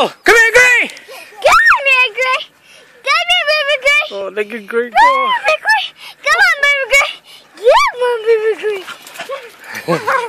go. Come here, Gray. Come here, Gray. Come here, baby Gray. Oh, look at Gray Come on, baby Gray. Come on, baby Gray. Come on, baby Gray.